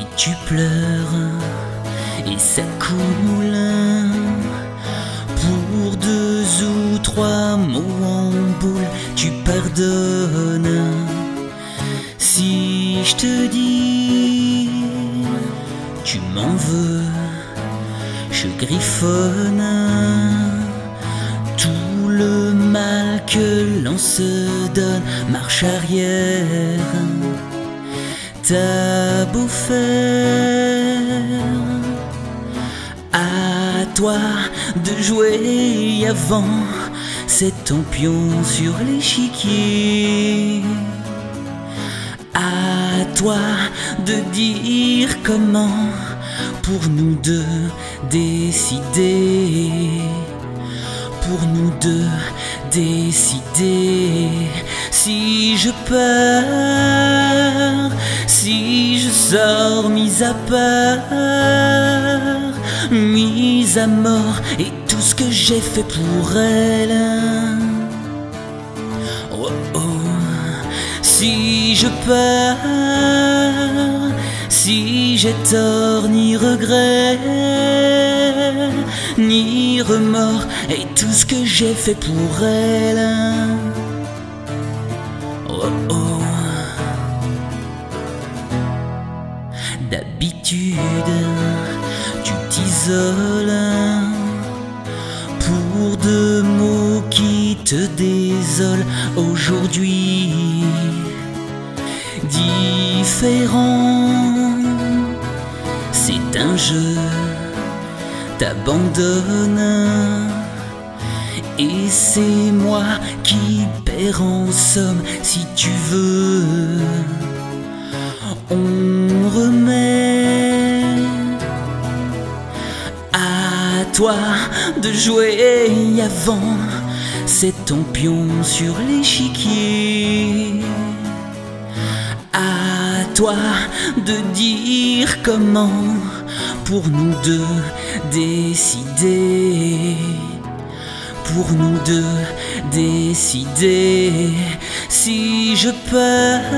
Et tu pleures et ça coule pour deux ou trois mots en boule. Tu pardonnes si je te dis tu m'en veux. Je griffonne tout le mal que l'on se donne. Marche arrière t'as beau À toi de jouer avant C'est ton sur l'échiquier. À toi de dire comment Pour nous deux décider Pour nous deux décider si je pars, si je sors mis à part, mise à mort et tout ce que j'ai fait pour elle. Oh oh, si je pars, si j'ai tort ni regret, ni remords et tout ce que j'ai fait pour elle. Oh oh. D'habitude, tu t'isoles pour deux mots qui te désolent aujourd'hui. Différent, c'est un jeu, t'abandonnes. Et c'est moi qui perds en somme si tu veux. On remet à toi de jouer avant. C'est ton pion sur l'échiquier. À toi de dire comment pour nous deux décider. Pour nous deux décider. Si je pars,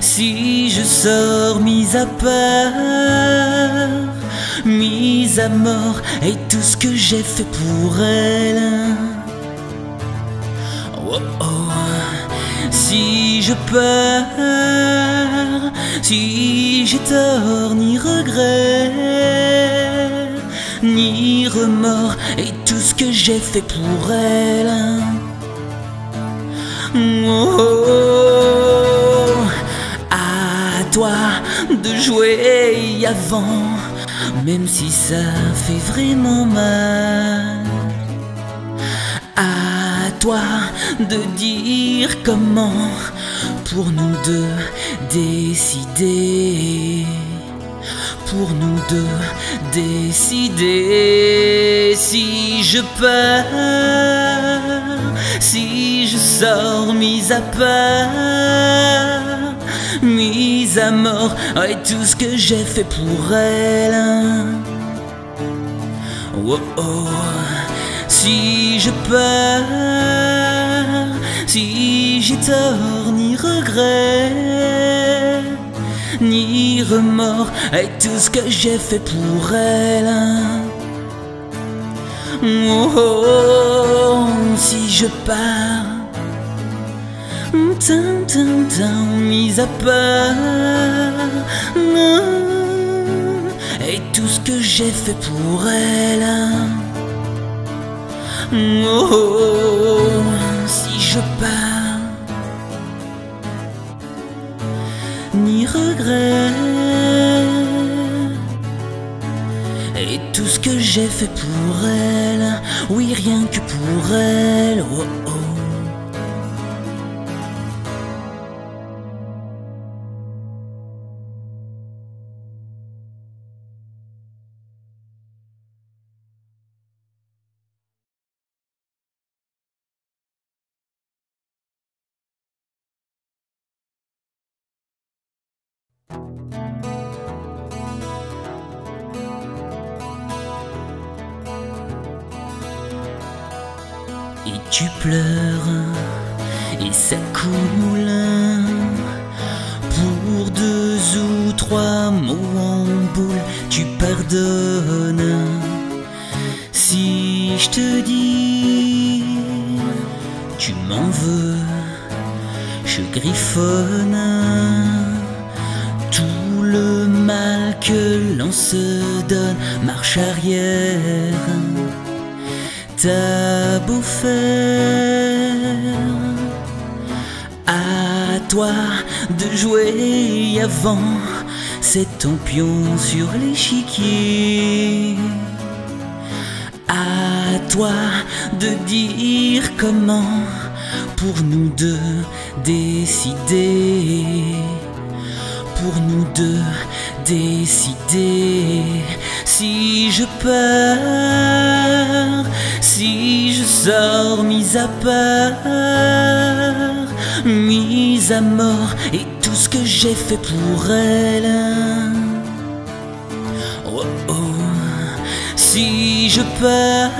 si je sors mis à part, mise à mort et tout ce que j'ai fait pour elle. Oh oh, si je pars, si j'ai tort ni regret ni remords et tout ce que j'ai fait pour elle. Oh, à toi de jouer avant, même si ça fait vraiment mal. Toi de dire comment pour nous deux décider. Pour nous deux décider. Si je pars, si je sors mis à part, mise à mort et tout ce que j'ai fait pour elle. Oh oh, si je pars, si j'ai tort ni regret ni remords et tout ce que j'ai fait pour elle. Oh, oh, si je pars, mis à part, et tout ce que j'ai fait pour elle. Oh, si je pars. ni regret. Et tout ce que j'ai fait pour elle, oui, rien que pour elle. Oh oh. Tu pleures et ça coule pour deux ou trois mots en boule, tu pardonnes. Si je te dis, tu m'en veux, je griffonne. Tout le mal que l'on se donne, marche arrière, t'as à toi de jouer avant, c'est ton pion sur l'échiquier. À toi de dire comment pour nous deux décider. Pour nous deux décider si je pars, si je sors mis à part mise à mort et tout ce que j'ai fait pour elle. Oh oh, si je pars,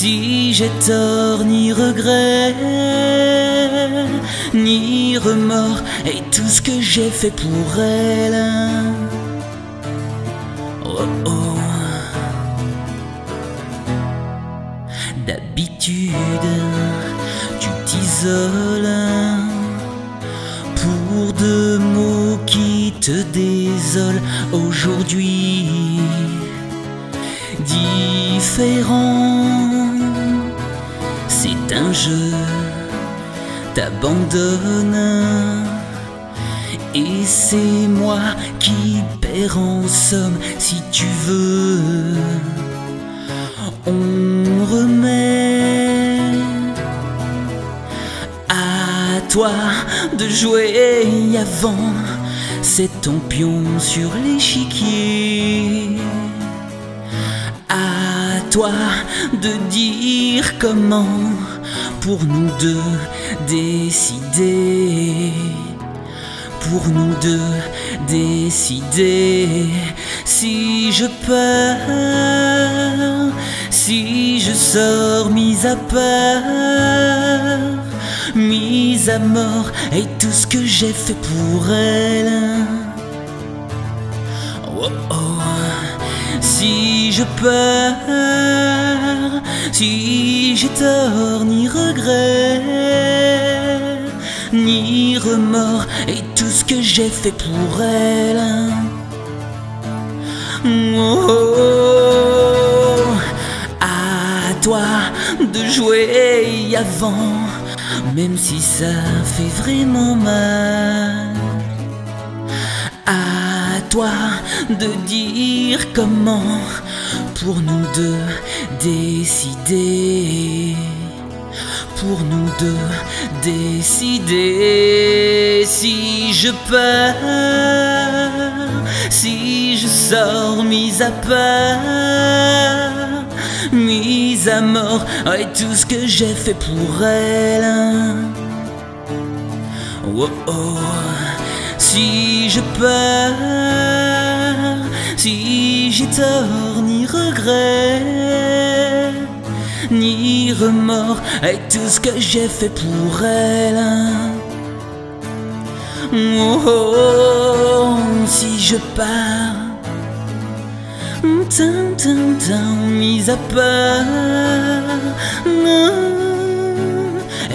si j'ai tort ni regret, ni remords et tout ce que j'ai fait pour elle. Oh oh. D'habitude, tu t'isoles pour deux mots qui te désolent aujourd'hui. Différent, c'est un jeu, t'abandonnes. Et c'est moi qui perds en somme si tu veux. On remet à toi de jouer avant, c'est ton pion sur l'échiquier. Toi de dire comment pour nous deux décider. Pour nous deux décider si je pars, si je sors mis à part, mise à mort et tout ce que j'ai fait pour elle. Oh oh, si je pars, si j'ai tort ni regret, ni remords et tout ce que j'ai fait pour elle. Oh, à toi de jouer avant, même si ça fait vraiment mal. Toi de dire comment pour nous deux décider. Pour nous deux décider si je pars, si je sors mis à part, mise à mort et tout ce que j'ai fait pour elle. Oh oh, si je pars, si j'ai tort ni regret, ni remords et tout ce que j'ai fait pour elle. Oh, si je pars, mis à part,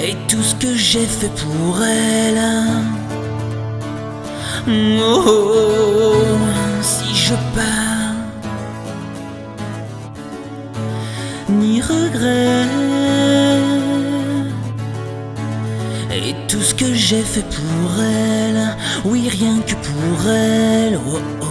et tout ce que j'ai fait pour elle. Oh, si je pars, ni regret. Et tout ce que j'ai fait pour elle, oui rien que pour elle, oh oh.